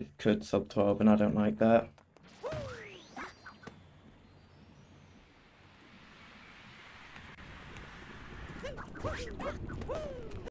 It could sub 12 and I don't like that.